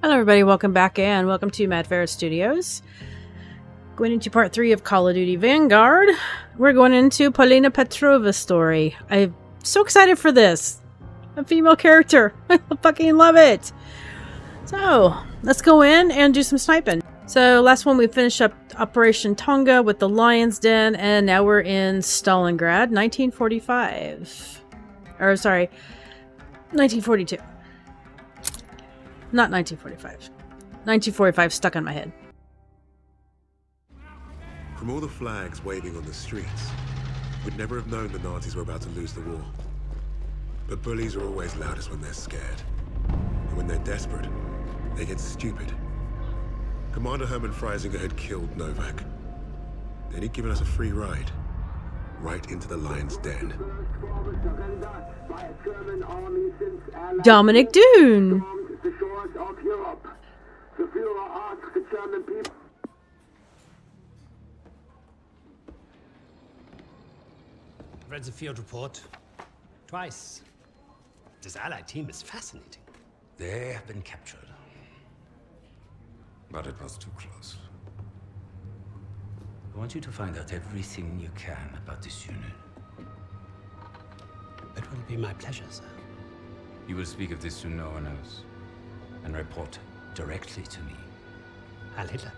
Hello, everybody. Welcome back and welcome to Mad Ferret Studios. Going into part three of Call of Duty Vanguard. We're going into Polina Petrova's story. I'm so excited for this. A female character. I fucking love it. So, let's go in and do some sniping. So, last one we finished up Operation Tonga with the Lion's Den, and now we're in Stalingrad, 1945. Or, sorry, 1942. Not 1945. 1945 stuck on my head. From all the flags waving on the streets, we'd never have known the Nazis were about to lose the war. But bullies are always loudest when they're scared. And when they're desperate, they get stupid. Commander Hermann Freisinger had killed Novak. Then he'd given us a free ride. Right into the lion's den. Dominic Dune! The Führer asked the German people. read the field report twice. This allied team is fascinating. They have been captured. But it was too close. I want you to find out everything you can about this unit. It will be my pleasure, sir. You will speak of this to no one else. And report directly to me. Heil Hitler.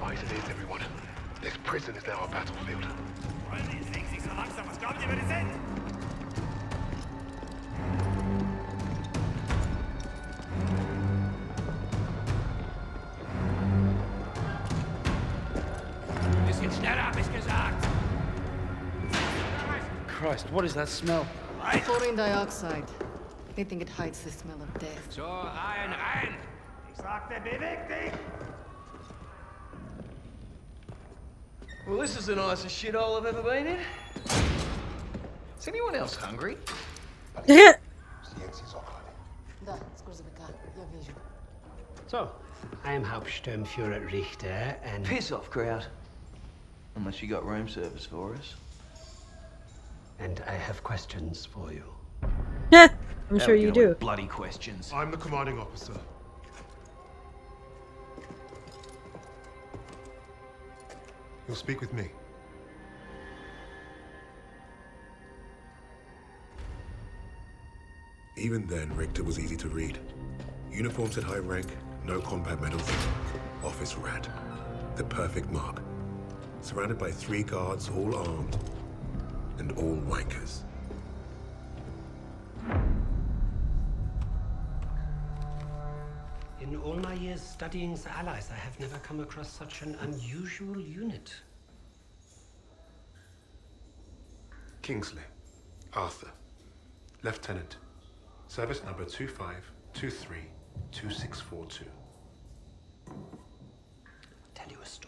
Right it is, everyone. This prison is now a battlefield. Christ, what is that smell? Chlorine dioxide. They think it hides the smell of death. So, rein, rein. Ich sagte, beweg dich! Well, this is the nicest shithole I've ever been in. Is anyone else hungry? Da, Skrzypka, ja wierzę. So, I am Hauptsturmführer Richter, and Piss off, crowd. Unless you got room service for us. And I have questions for you. Yeah, I'm How sure you do. Bloody questions. I'm the commanding officer. You'll speak with me. Even then, Richter was easy to read. Uniform said high rank, no combat medals. Office rat. The perfect mark. Surrounded by three guards, all armed. And all wankers. In all my years studying the Allies, I have never come across such an unusual unit. Kingsley. Arthur. Lieutenant. Service number 25232642. Tell you a story.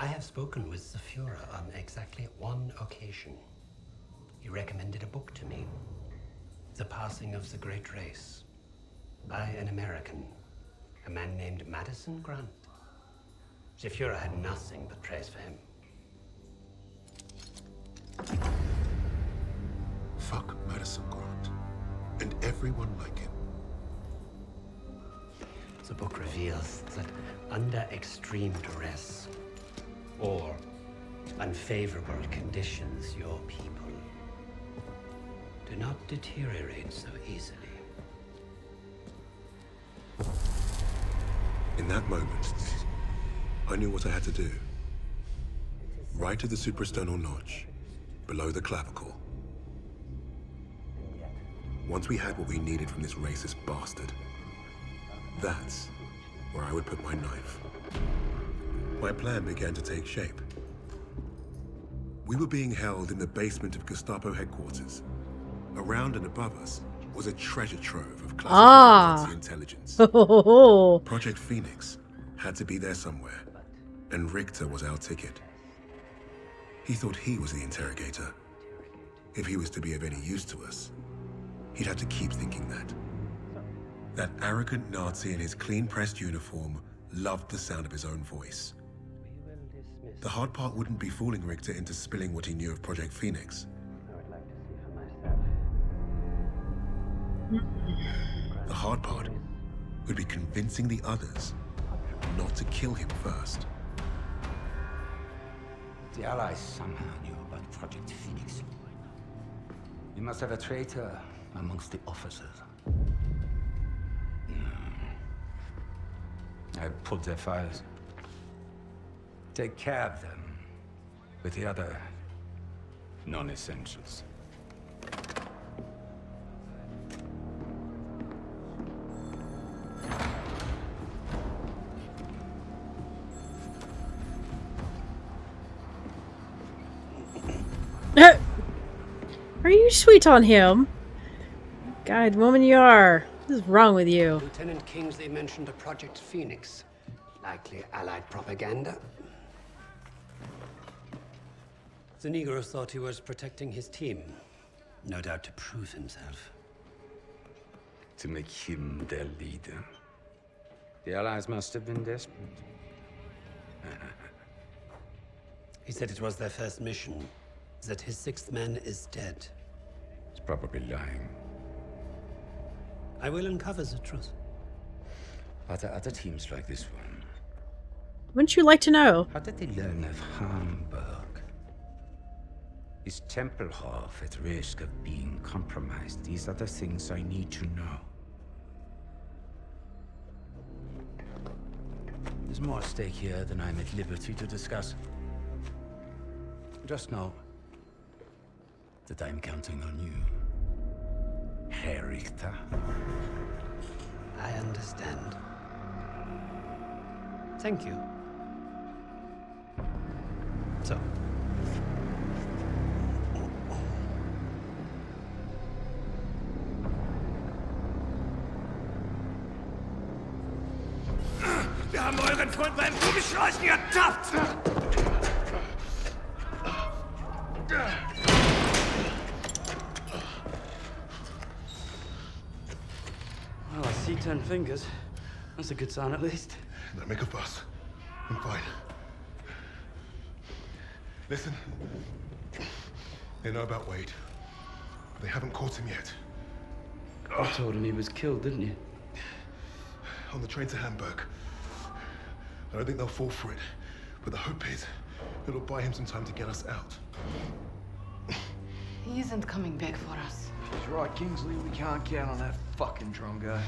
I have spoken with the Fuhrer on exactly one occasion. He recommended a book to me The Passing of the Great Race by an American, a man named Madison Grant. The Fuhrer had nothing but praise for him. Fuck Madison Grant. And everyone like him. The book reveals that under extreme duress or unfavorable conditions, your people do not deteriorate so easily. In that moment, I knew what I had to do. Right at the suprasternal notch, below the clavicle. Once we had what we needed from this racist bastard, that's where I would put my knife. My plan began to take shape. We were being held in the basement of Gestapo headquarters. Around and above us was a treasure trove of classified Ah. Nazi intelligence. Oh, Project Phoenix had to be there somewhere, and Richter was our ticket. He thought he was the interrogator. If he was to be of any use to us, he'd have to keep thinking that. That arrogant Nazi in his clean pressed uniform loved the sound of his own voice. We. The hard part wouldn't be fooling Richter into spilling what he knew of Project Phoenix. I would like to see for myself. The hard part would be convincing the others not to kill him first. The Allies somehow knew about Project Phoenix. You must have a traitor amongst the officers. Hmm. I pulled their files. Take care of them with the other non-essentials. Are you sweet on him? God, woman, you are. What is wrong with you? Lieutenant Kingsley mentioned a Project Phoenix. Likely Allied propaganda. The Negro thought he was protecting his team. No doubt to prove himself. To make him their leader. The Allies must have been desperate. He said it was their first mission. That his sixth man is dead. He's probably lying. I will uncover the truth. Are there other teams like this one? Wouldn't you like to know? How did they learn of Hamburg? Is Tempelhof at risk of being compromised? These are the things I need to know. There's more at stake here than I'm at liberty to discuss. Just know that I'm counting on you, Herr Richter. I understand. Thank you. So. Gummischleusen ertappt! Well, I see ten fingers. That's a good sign, at least. Don't make a fuss. I'm fine. Listen. They know about Wade. They haven't caught him yet. You told him he was killed, didn't you? On the train to Hamburg. I don't think they'll fall for it. But the hope is it'll buy him some time to get us out. He isn't coming back for us. He's right, Kingsley. We can't count on that fucking drum guy.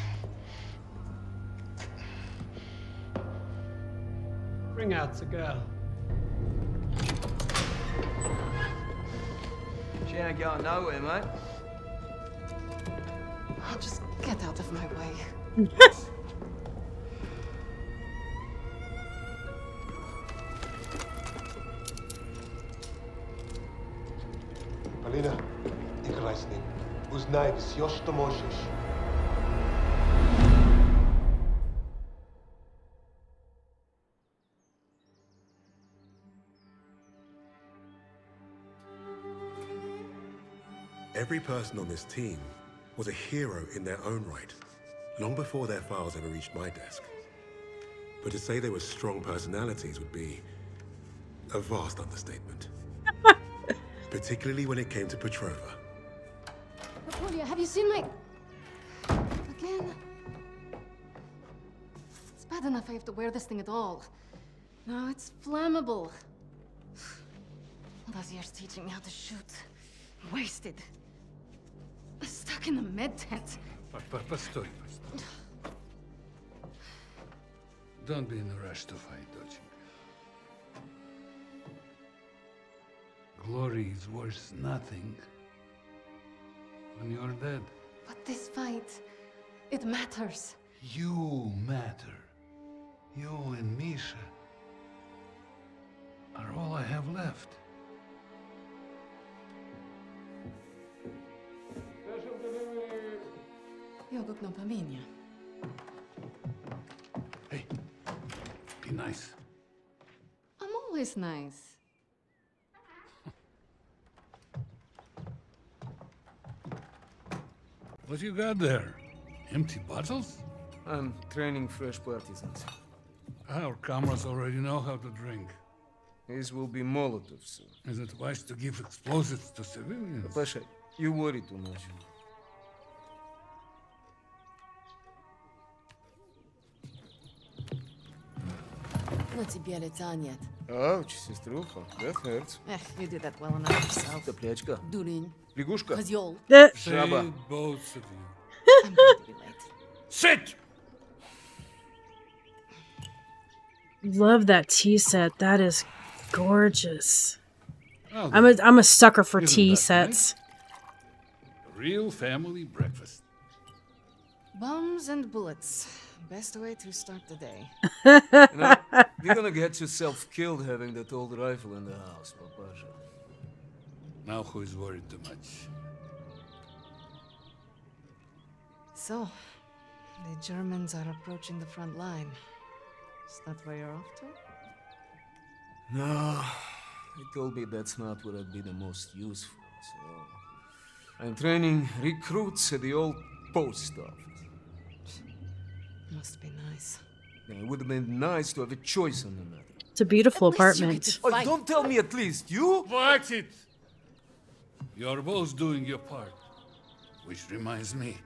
Bring out the girl. She ain't going nowhere, mate. Oh, just get out of my way. все, что можешь. Every person on this team was a hero in their own right, long before their files ever reached my desk. But to say they were strong personalities would be a vast understatement. Particularly when it came to Petrova. Napoleon, have you seen my... Again? It's bad enough I have to wear this thing at all. Now it's flammable. All those years teaching me how to shoot. Wasted. Stuck in a med tent. Постой, постой. Don't be in a rush to fight, доченька. Glory is worth nothing when you're dead. But this fight, it matters. You matter. You and Misha are all I have left. Jogok no pamięć. Hey, be nice. I'm always nice. What you got there? Empty bottles? I'm training fresh partisans. Our comrades already know how to drink. These will be Molotov soon. Is it wise to give explosives to civilians? Pasha, you worry too much. Ну тебе лица нет. Ouch, сеструха, that hurts. Эх, you did that well enough yourself. Топлячка. Дурень. Лягушка. Козёл. The- Жаба. Say both of you. I'm going to be late. Sit! Love that tea set. That is gorgeous. Now I'm a then, I'm a sucker for Isn't tea that sets. real family breakfast. Bombs and bullets. Best way to start the day. You know, you're gonna get yourself killed having that old rifle in the house, Papasha. Now who is worried too much? So, the Germans are approaching the front line. Is that where you're off to? No, he told me that's not where I'd be the most useful, so... I'm training recruits at the old post office. Must be nice. Yeah, it would have been nice to have a choice on the matter. It's a beautiful At least you get apartment. Oh, don't tell me at least, you? Watch it! You're both doing your part. Which reminds me,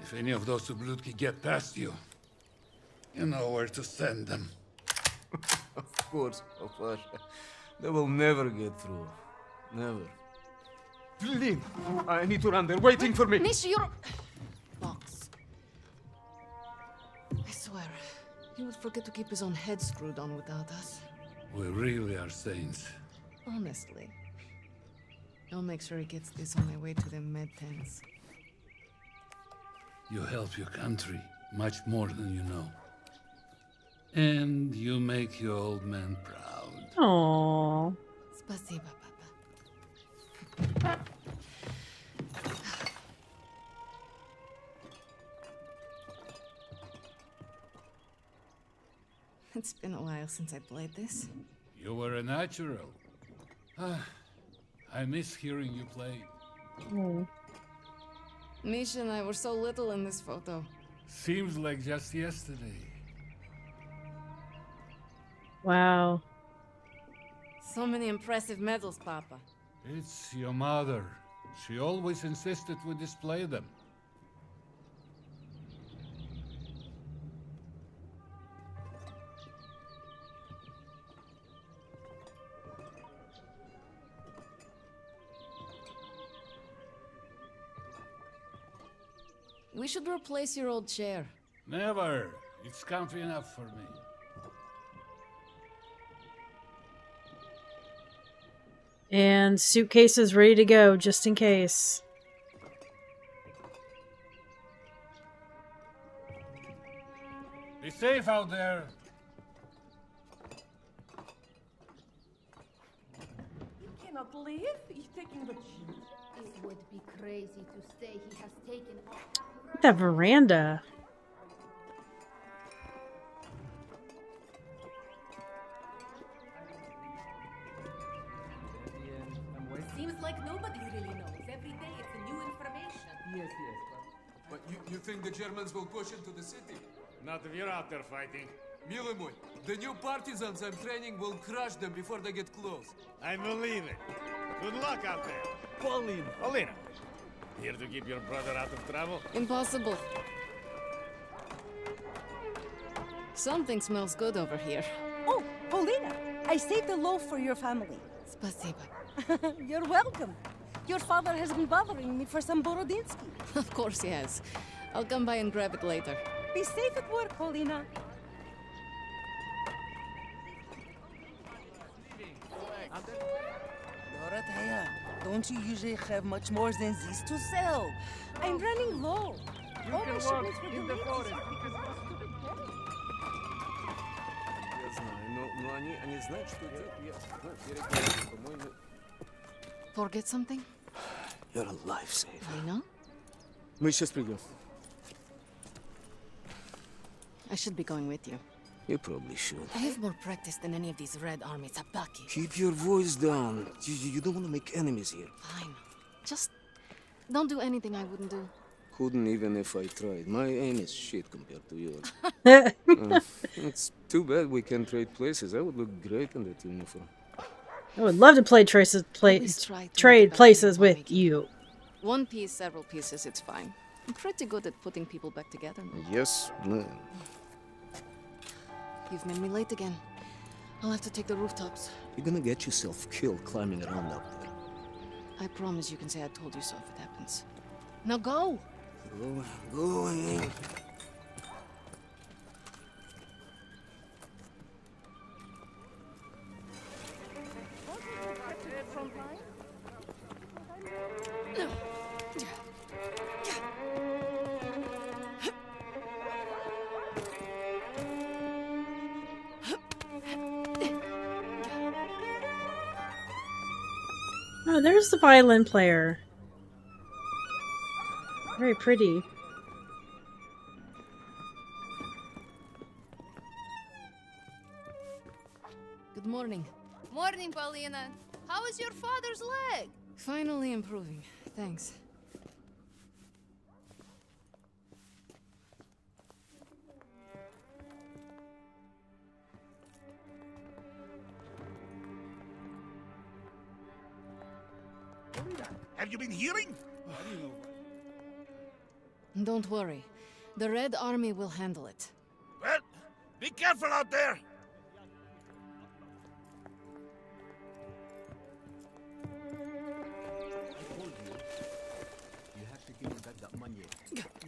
if any of those Ublutki get past you, you know where to send them. Of course, Papasha. They will never get through. Never. Blin! I need to run. They're waiting for me. Misha, you're... swear, he would forget to keep his own head screwed on without us. We really are saints. Honestly. I'll make sure he gets this on my way to the med tents. You help your country much more than you know. And you make your old man proud. Aww. Спасибо, папа. It's been a while since I played this. You were a natural. Ah, I miss hearing you play. Misha and I were so little in this photo. Seems like just yesterday. Wow. So many impressive medals, Papa. It's your mother. She always insisted we display them. We should replace your old chair. Never. It's comfy enough for me. And suitcases ready to go just in case. Be safe out there. You cannot leave? He's taking the cheat. It would be crazy to stay. He has taken that veranda. Seems like nobody really knows. Every day it's a new information. Yes, yes. But you, you think the Germans will push into the city? Not if you're out there fighting. Mile moj, the new partisans I'm training will crush them before they get close. I believe it. Good luck out there. Polina. Polina, here to keep your brother out of trouble? Impossible. Something smells good over here. Oh, Polina, I saved a loaf for your family. Spasiba. You're welcome. Your father has been bothering me for some Borodinsky. Of course he has. I'll come by and grab it later. Be safe at work, Polina. don't you usually have much more than this to sell? I'm running low. You All can my walk shipments were in the delayed forest this week because because of stupid weather. Я знаю, но, но они, они знают, что делать. Я, ну, перед по-моему... Forget something? You're a lifesaver. I know. Мы сейчас придем. I should be going with you. You probably should. I have more practice than any of these red armies. Abaki. Keep your voice down. You, you you don't want to make enemies here. Fine. Just don't do anything I wouldn't do. couldn't even if I tried. My aim is shit compared to yours. Uh, it's too bad we can't trade places. I would look great in that uniform. I would love to play traces, play, try to trade places with you. One piece, several pieces, it's fine. I'm pretty good at putting people back together. Yes, ma'am. You've made me late again. I'll have to take the rooftops. You're gonna get yourself killed climbing around up there. I promise you can say I told you so if it happens. Now go! Go, go ahead. Oh, the violin player. Very pretty. Good morning. Morning, Polina. How is your father's leg? Finally improving. Thanks. Hearing? Don't worry. The Red Army will handle it. Well, be careful out there. You have to give back that money.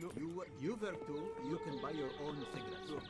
You, you work too. You can buy your own cigarettes.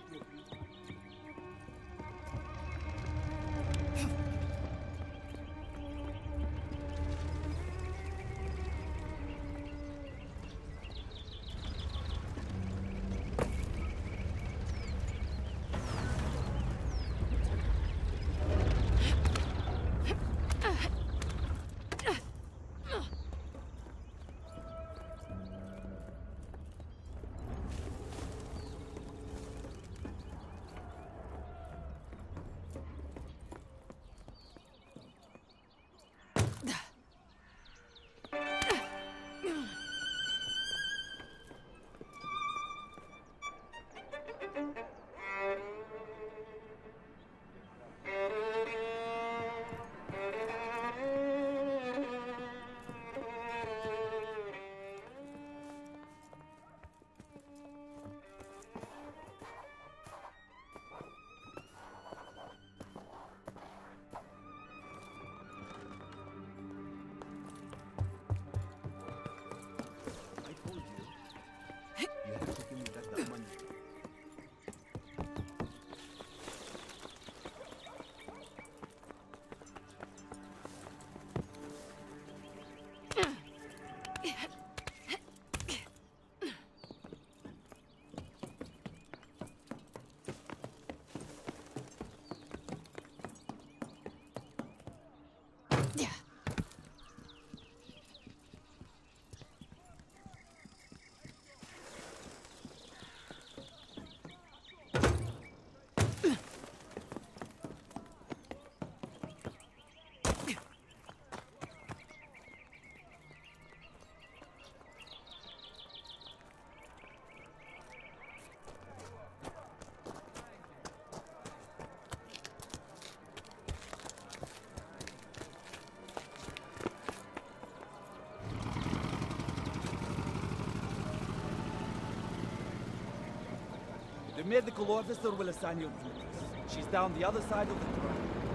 medical officer will assign your duties. She's down the other side of the truck.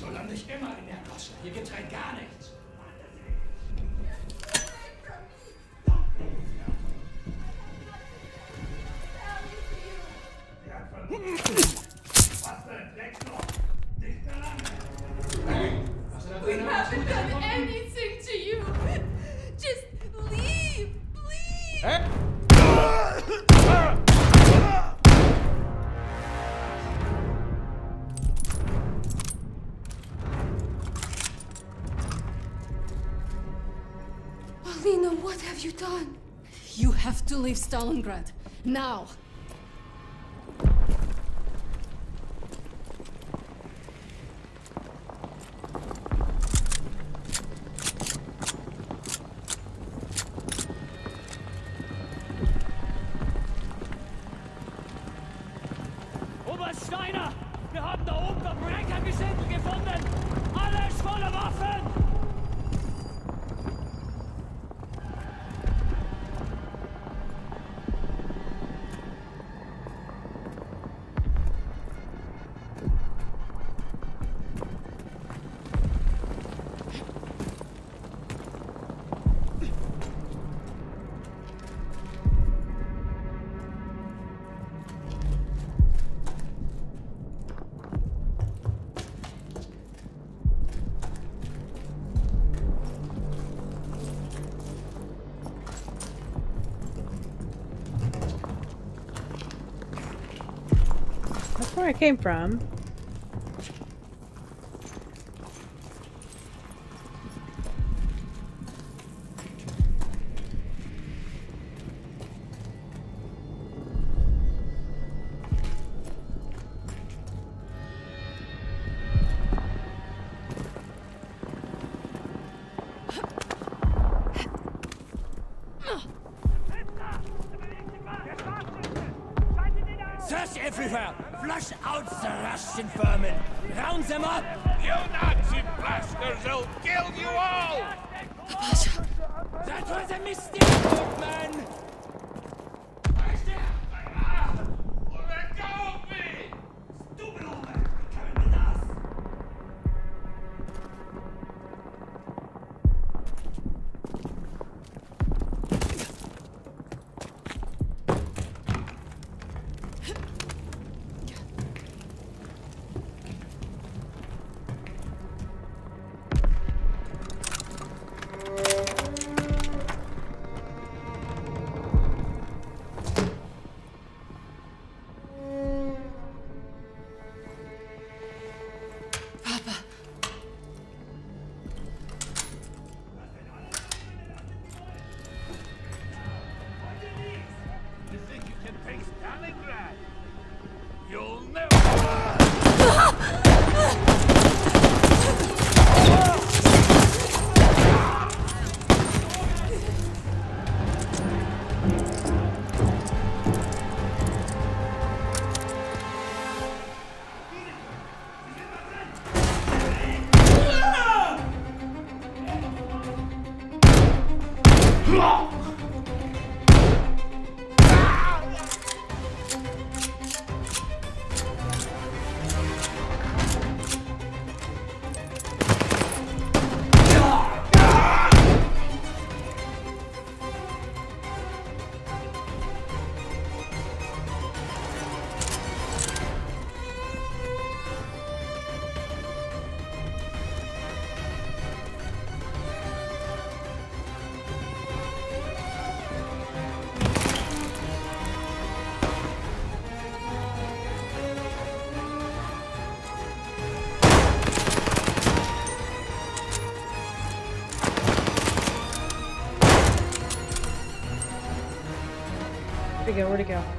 So lande ich immer in der Gosse. Hier gibt's rein gar nichts. Was für ein Dreck noch? Nicht mehr lange. Was ist denn da drin? Leave Stalingrad. Now. I came from. The vermin! Round them up! You Nazi bastards will kill you all! That was a mistake, Where'd go? Where'd it go?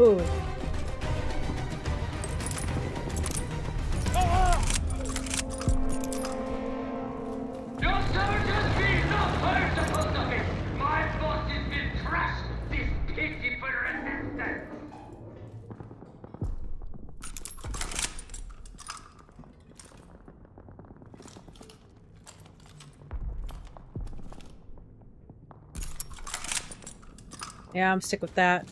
Yeah, I'm stick with that.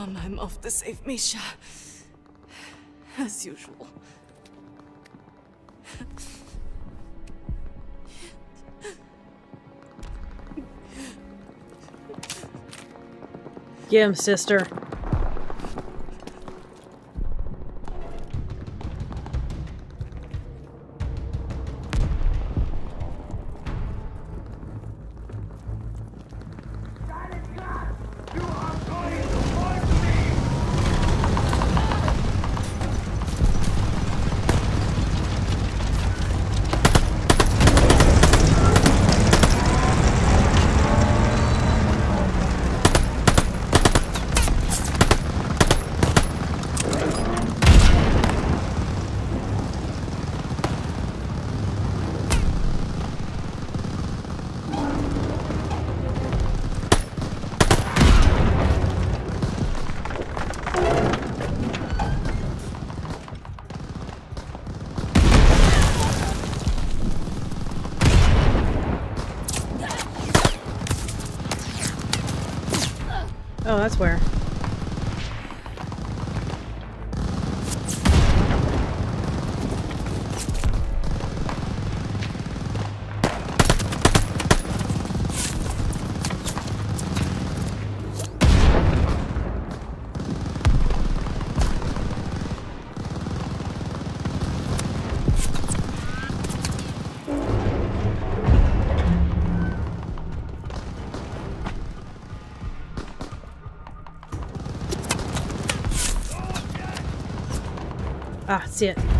I'm off to save Misha. As usual. Get him, sister. Oh, that's where. See it.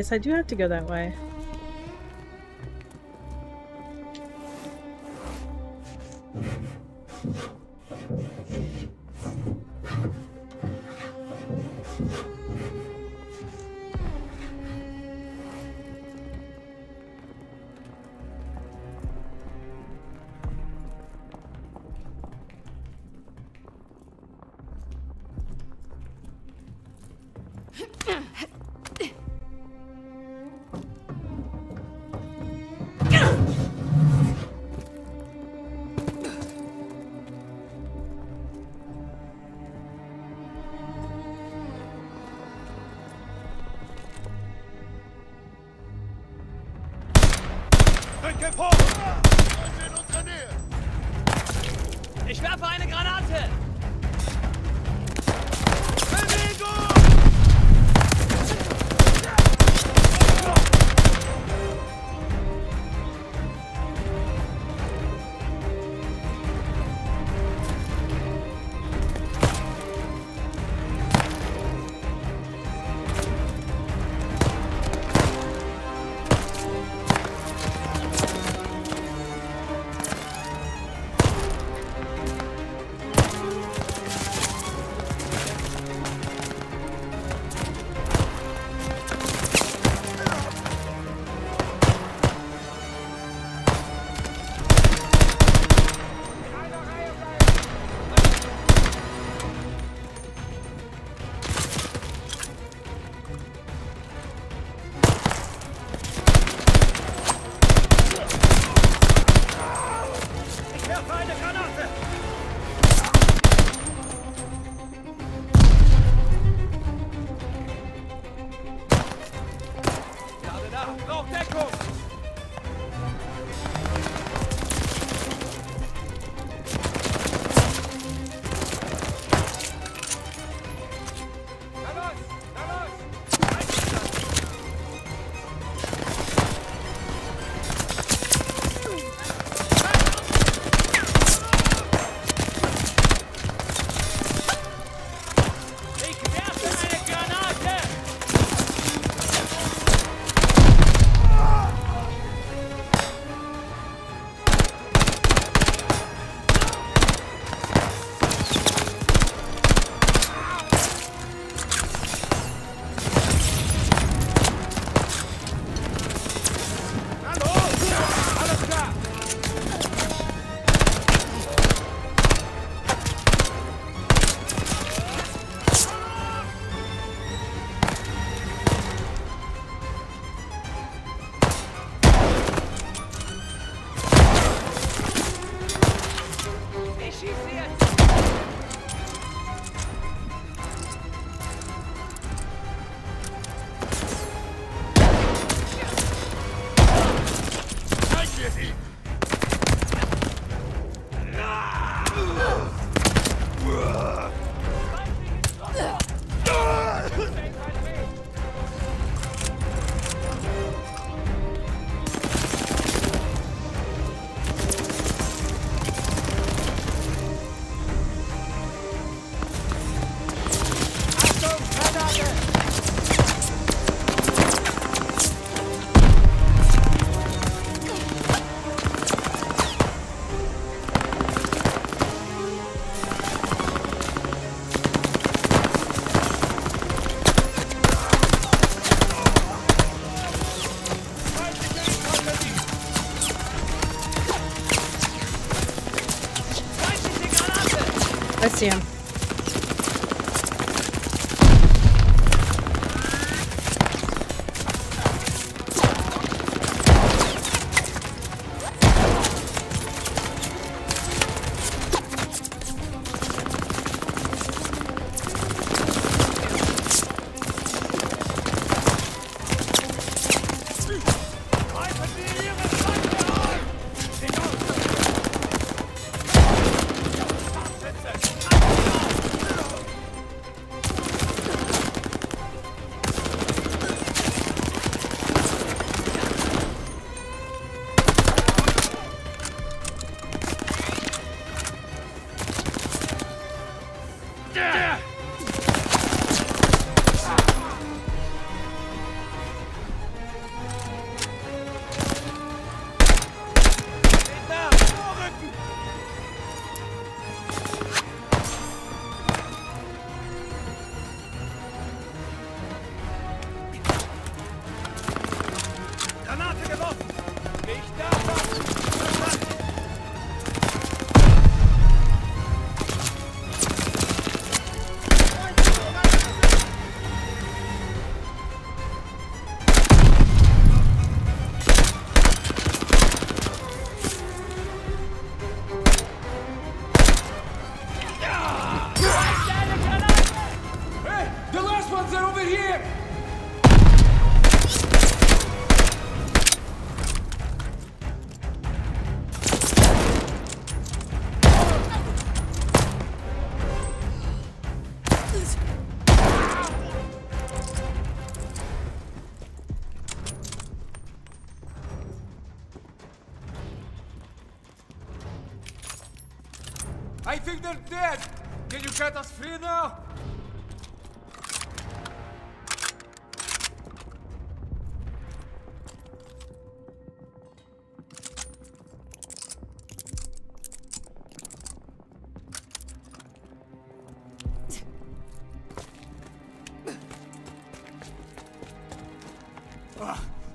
Yes, I do have to go that way. Ich werfe eine Granate! Ich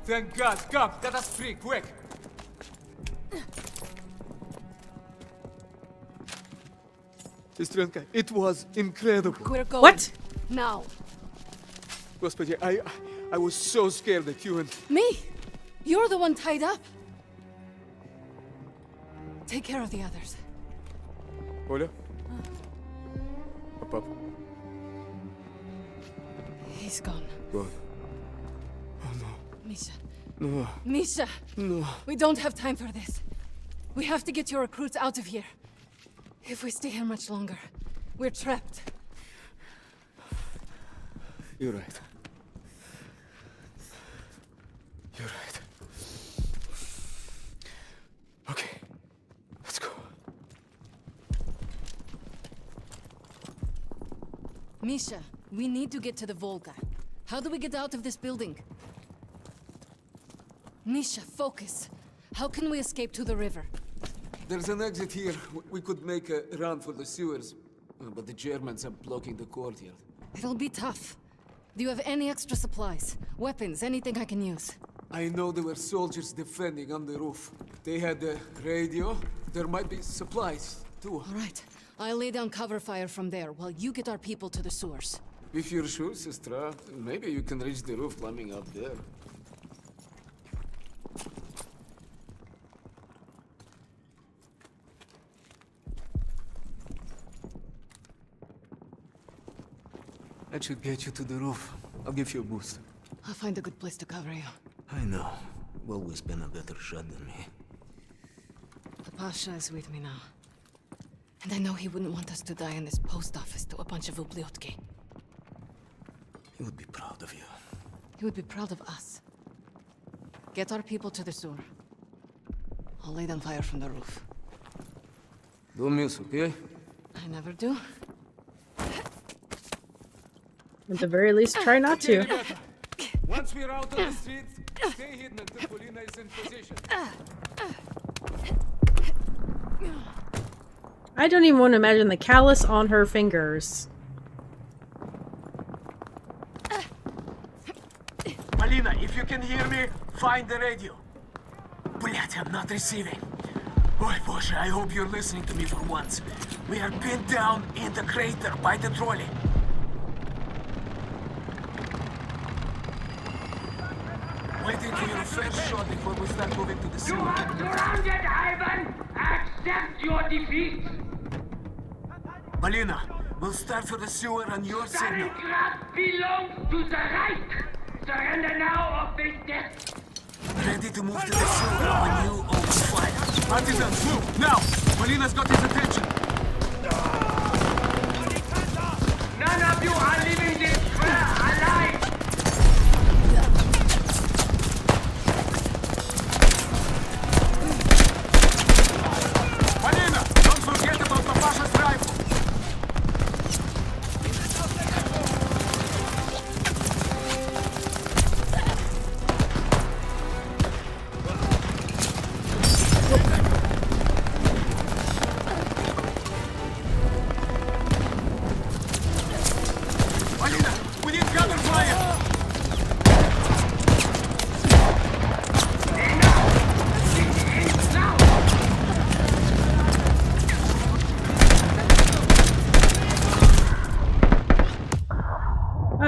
thank God! Come, cut us free, quick! Сестренка, it was incredible. We're going. What? Now. Господи, I, I was so scared that you and... Me? You're the one tied up. Take care of the others. Оля? А пап? He's gone. Gone. No. Misha! No. We don't have time for this. We have to get your recruits out of here. If we stay here much longer, we're trapped. You're right. You're right. Okay. Let's go. Misha, we need to get to the Volga. How do we get out of this building? Misha, focus. How can we escape to the river? There's an exit here. We could make a run for the sewers. Uh, But the Germans are blocking the courtyard. It'll be tough. Do you have any extra supplies? Weapons, anything I can use? I know there were soldiers defending on the roof. They had a radio. There might be supplies, too. All right. I'll lay down cover fire from there while you get our people to the sewers. If you're sure, sister, maybe you can reach the roof climbing up there. That should get you to the roof. I'll give you a boost. I'll find a good place to cover you. I know. You've always been a better shot than me. The Pasha is with me now. And I know he wouldn't want us to die in this post office to a bunch of Ubliotki. He would be proud of you. He would be proud of us. Get our people to the sewer. I'll lay down fire from the roof. Don't miss, okay? I never do. At the very least, try not to. Once we're out on the street, stay hidden until Polina is in position. I don't even want to imagine the callus on her fingers. Alina, if you can hear me, find the radio. Блять, I'm not receiving. Boy, Bosche, I hope you're listening to me for once. We are pinned down in the crater by the trolley. Waiting for your first shot before we start moving to the You sewer. are surrounded, Ivan! Accept your defeat! Malina, we'll start for the sewer on your signal. Stalingrad belongs to the Reich! Surrender now or face death! Ready to move to the sewer when you open fire. Partisans, move! Now! Malina's got his attention.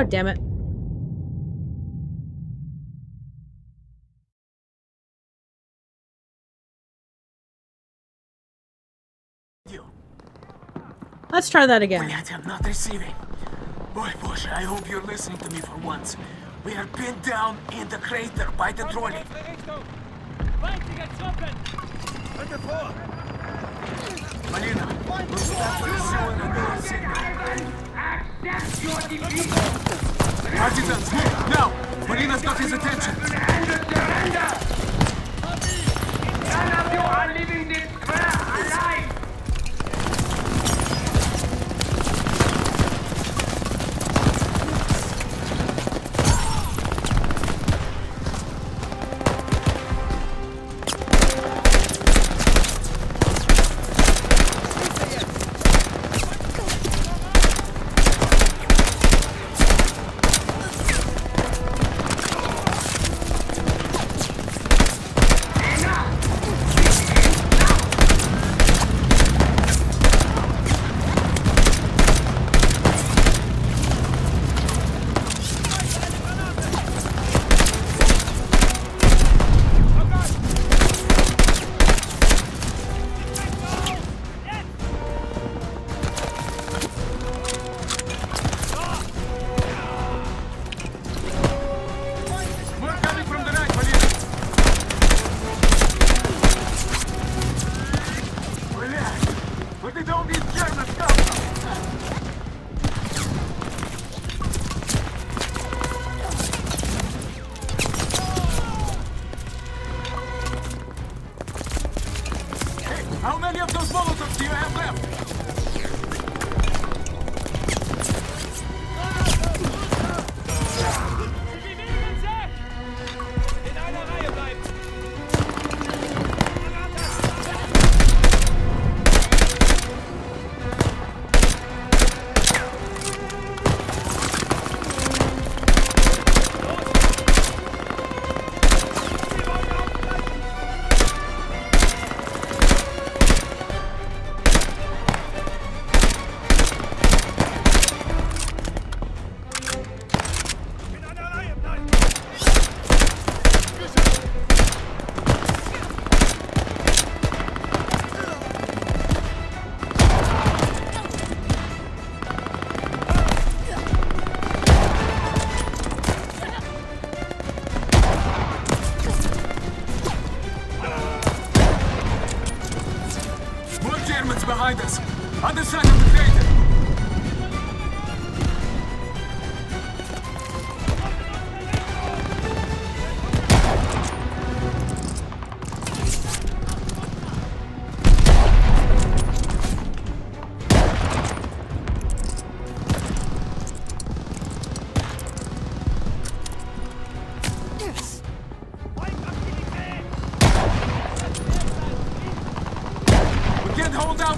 Oh, damn it. Let's try that again. William, I'm not receiving. Boy, Bosche, I hope you're listening to me for once. We are pinned down in the crater by the trolley. Malina, we'll start for the sewer signal. Accept your defeat! Partisans, move! Now! Malina's got his attention. None of you are leaving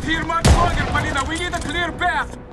here much longer, Malina. We need a clear path.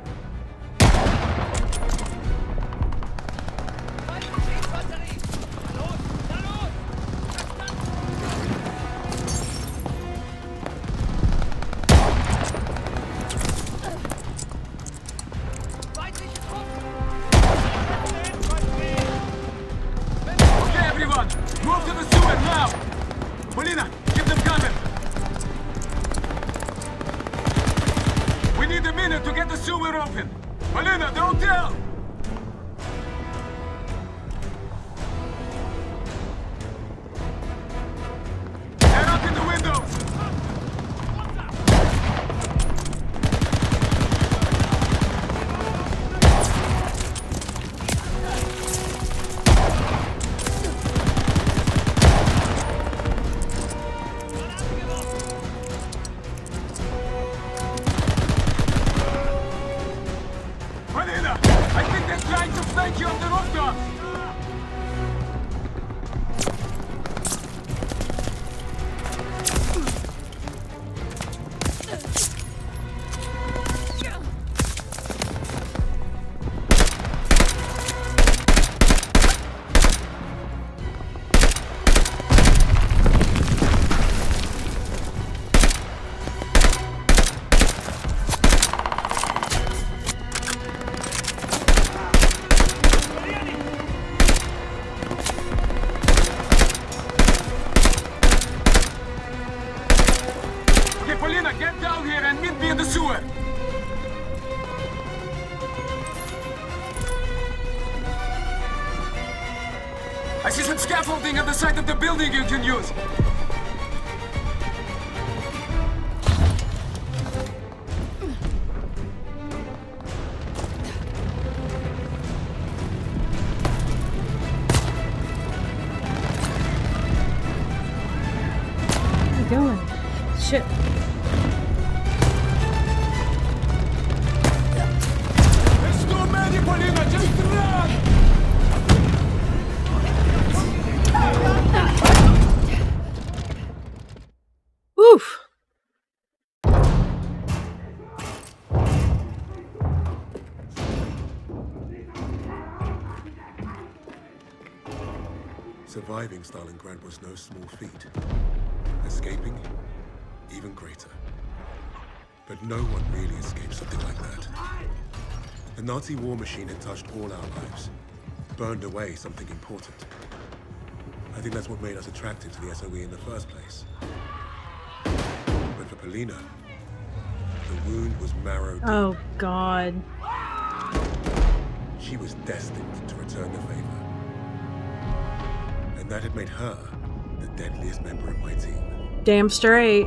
Get down here and meet me in the sewer! I see some scaffolding on the side of the building you can use. Surviving Stalingrad was no small feat. Escaping, even greater. But no one really escapes something like that. The Nazi war machine had touched all our lives, burned away something important. I think that's what made us attracted to the SOE in the first place. But for Polina, the wound was marrow. Oh god. She was destined to return the favor. And that had made her the deadliest member of my team. Damn straight.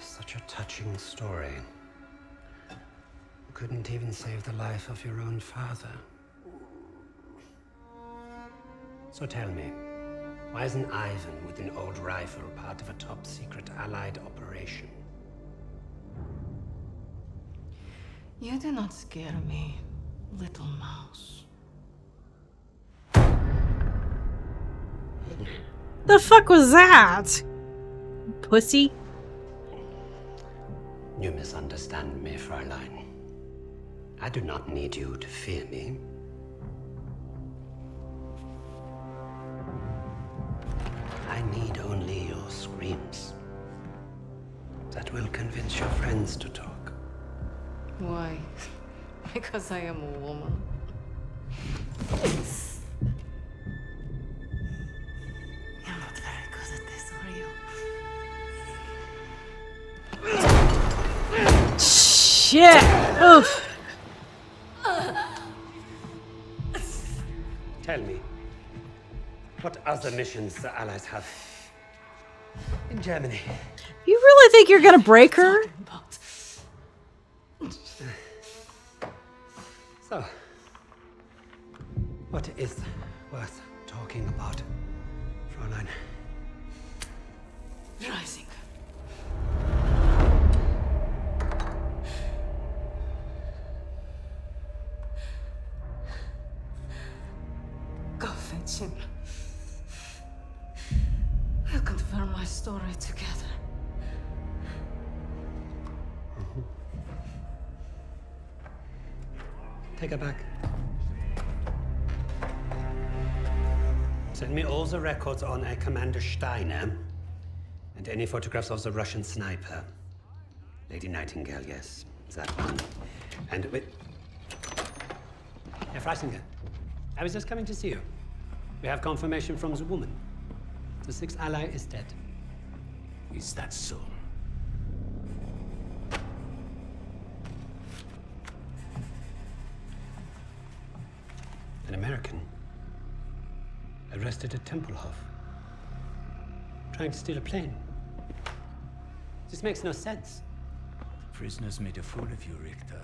Such a touching story. You couldn't even save the life of your own father. So tell me, why isn't Ivan with an old rifle part of a top secret Allied operation? You do not scare me, little mouse. The fuck was that? Pussy? You misunderstand me, Fräulein. I do not need you to fear me. I need only your screams. That will convince your friends to talk. Why? because I am a woman. You're not very good at this, are you? Shit. Oof. Tell me, what other missions the Allies have in Germany? You really think you're gonna break her? So, what is worth talking about, Fräulein? Rising. Records on a Commander Steiner and any photographs of the Russian sniper. Lady Nightingale, yes, that one. And wait. Herr Freisinger, I was just coming to see you. We have confirmation from the woman. The sixth ally is dead. Is that so? Arrested at Tempelhof, trying to steal a plane. This makes no sense. The prisoners made a fool of you, Richter.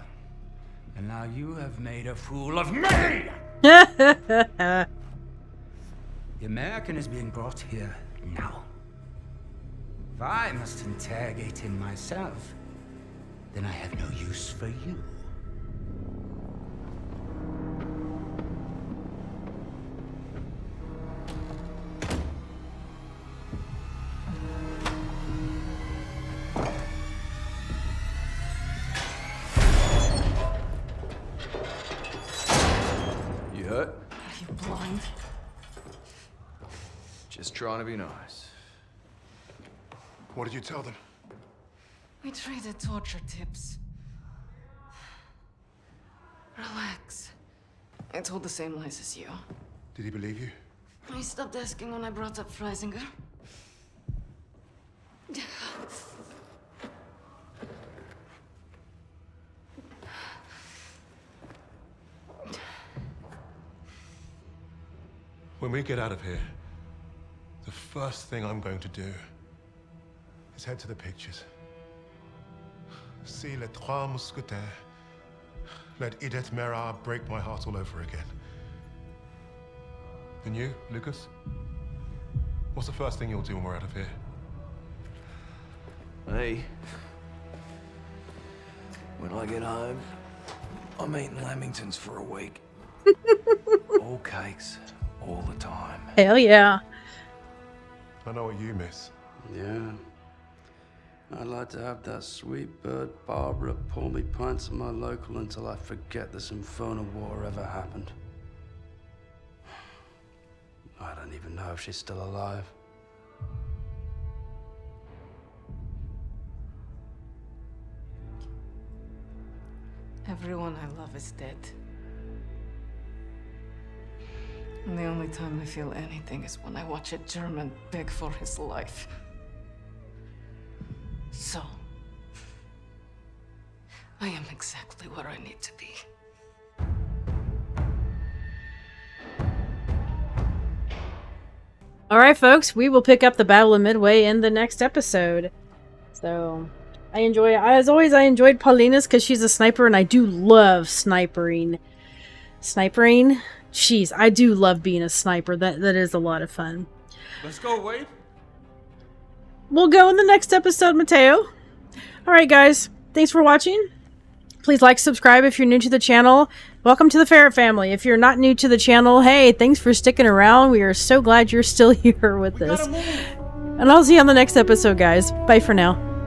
And now you have made a fool of me! the American is being brought here now. If I must interrogate him myself, then I have no use for you. Be nice. What did you tell them? We traded torture tips. Relax. I told the same lies as you. Did he believe you? He stopped asking when I brought up Freisinger. When we get out of here, the first thing I'm going to do is head to the pictures. See Les Trois Mousquetaires. Let Edith Merard break my heart all over again. And you, Lucas? What's the first thing you'll do when we're out of here? Me? When I get home, I'm eating Lamingtons for a week. all cakes, all the time. Hell yeah. I know what you miss. Yeah. I'd like to have that sweet bird Barbara pour me pints at my local until I forget this infernal war ever happened. I don't even know if she's still alive. Everyone I love is dead. And the only time I feel anything is when I watch a German beg for his life. So, I am exactly where I need to be. All right, folks, we will pick up the Battle of Midway in the next episode. So, I enjoy, as always, I enjoyed Polina's because she's a sniper, and I do love snipering. Snipering? Jeez, I do love being a sniper. That That is a lot of fun. Let's go, Wade. We'll go in the next episode, Mateo. All right, guys. Thanks for watching. Please like, subscribe if you're new to the channel. Welcome to the Ferret family. If you're not new to the channel, hey, thanks for sticking around. We are so glad you're still here with us. And I'll see you on the next episode, guys. Bye for now.